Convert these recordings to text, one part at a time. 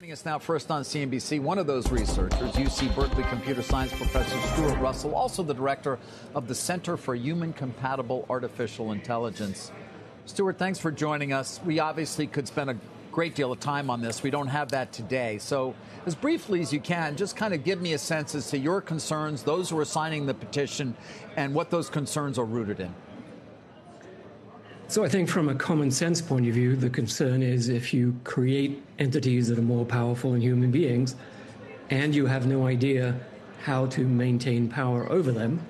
Joining us now, first on CNBC, one of those researchers, UC Berkeley computer science professor Stuart Russell, also the director of the Center for Human Compatible Artificial Intelligence. Stuart, thanks for joining us. We obviously could spend a great deal of time on this. We don't have that today. So, as briefly as you can, just kind of give me a sense as to your concerns, those who are signing the petition, and what those concerns are rooted in. So I think from a common sense point of view, the concern is if you create entities that are more powerful than human beings and you have no idea how to maintain power over them,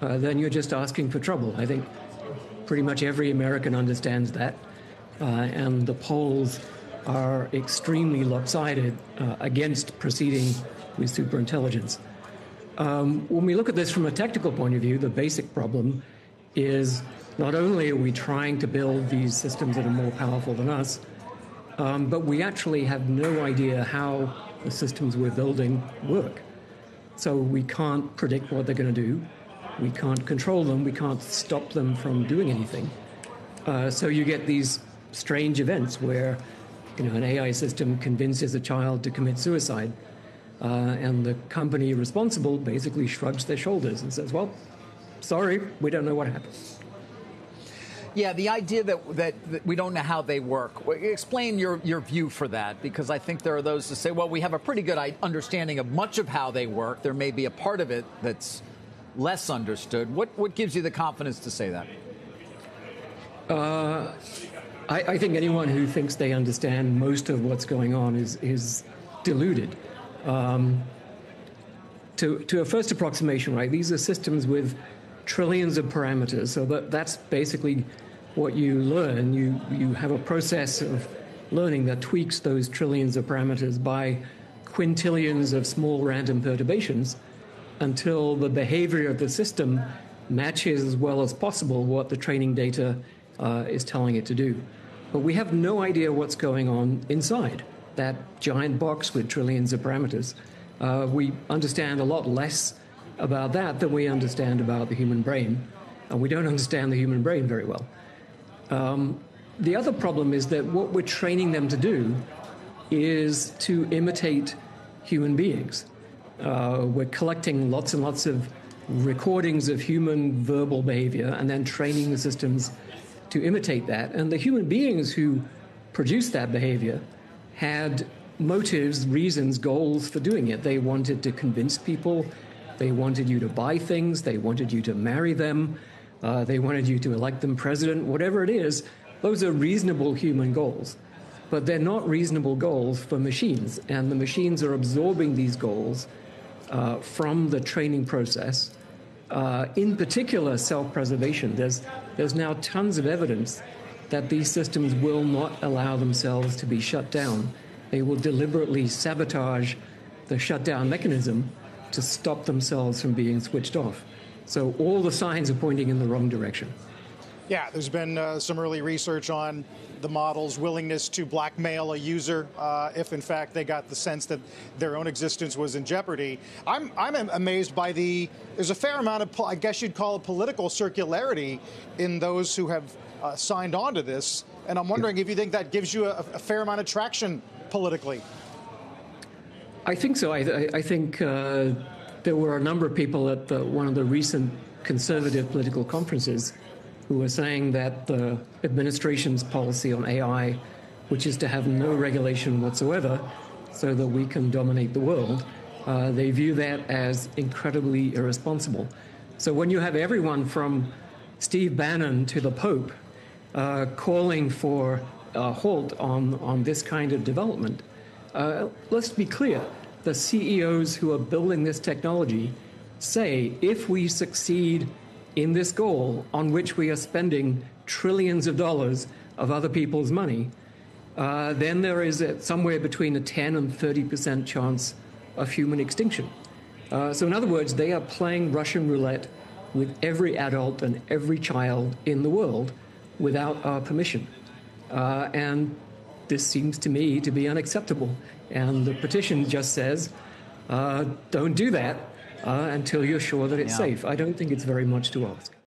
uh, then you're just asking for trouble. I think pretty much every American understands that. Uh, and the polls are extremely lopsided uh, against proceeding with superintelligence. Um, when we look at this from a technical point of view, the basic problem is not only are we trying to build these systems that are more powerful than us, um, but we actually have no idea how the systems we're building work. So we can't predict what they're going to do. We can't control them. We can't stop them from doing anything. Uh, so you get these strange events where, you know, an AI system convinces a child to commit suicide, uh, and the company responsible basically shrugs their shoulders and says, "Well, sorry, we don't know what happened." Yeah, the idea that, that, that we don't know how they work. Explain your, your view for that, because I think there are those that say, well, we have a pretty good understanding of much of how they work. There may be a part of it that's less understood. What, what gives you the confidence to say that? Uh, I, I, think anyone who thinks they understand most of what's going on is, is deluded. Um, to, to a first approximation, right, these are systems with trillions of parameters. So that, that's basically what you learn. You, you have a process of learning that tweaks those trillions of parameters by quintillions of small random perturbations until the behavior of the system matches as well as possible what the training data uh, is telling it to do. But we have no idea what's going on inside that giant box with trillions of parameters. Uh, we understand a lot less about that than we understand about the human brain. And we don't understand the human brain very well. Um, the other problem is that what we're training them to do is to imitate human beings. Uh, we're collecting lots and lots of recordings of human verbal behavior and then training the systems to imitate that. And the human beings who produced that behavior had motives, reasons, goals for doing it. They wanted to convince people they wanted you to buy things, they wanted you to marry them, uh, they wanted you to elect them president, whatever it is. Those are reasonable human goals. But they're not reasonable goals for machines. And the machines are absorbing these goals uh, from the training process. Uh, in particular, self preservation. There's, there's now tons of evidence that these systems will not allow themselves to be shut down. They will deliberately sabotage the shutdown mechanism to stop themselves from being switched off. So all the signs are pointing in the wrong direction. Yeah, there's been uh, some early research on the model's willingness to blackmail a user uh, if, in fact, they got the sense that their own existence was in jeopardy. I'm, I'm amazed by the, there's a fair amount of, I guess you'd call it political circularity in those who have uh, signed on to this. And I'm wondering if you think that gives you a, a fair amount of traction politically. I think so. I, I think uh, there were a number of people at the, one of the recent conservative political conferences who were saying that the administration's policy on AI, which is to have no regulation whatsoever so that we can dominate the world, uh, they view that as incredibly irresponsible. So when you have everyone from Steve Bannon to the Pope uh, calling for a halt on, on this kind of development, uh, let's be clear the CEOs who are building this technology say if we succeed in this goal on which we are spending trillions of dollars of other people's money, uh, then there is a, somewhere between a 10 and 30 percent chance of human extinction. Uh, so, in other words, they are playing Russian roulette with every adult and every child in the world without our permission. Uh, and this seems to me to be unacceptable. And the petition just says, uh, don't do that uh, until you're sure that it's yeah. safe. I don't think it's very much to ask.